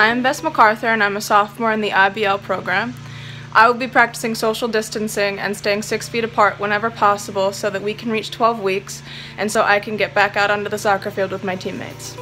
I am Bess MacArthur and I'm a sophomore in the IBL program. I will be practicing social distancing and staying six feet apart whenever possible so that we can reach 12 weeks and so I can get back out onto the soccer field with my teammates.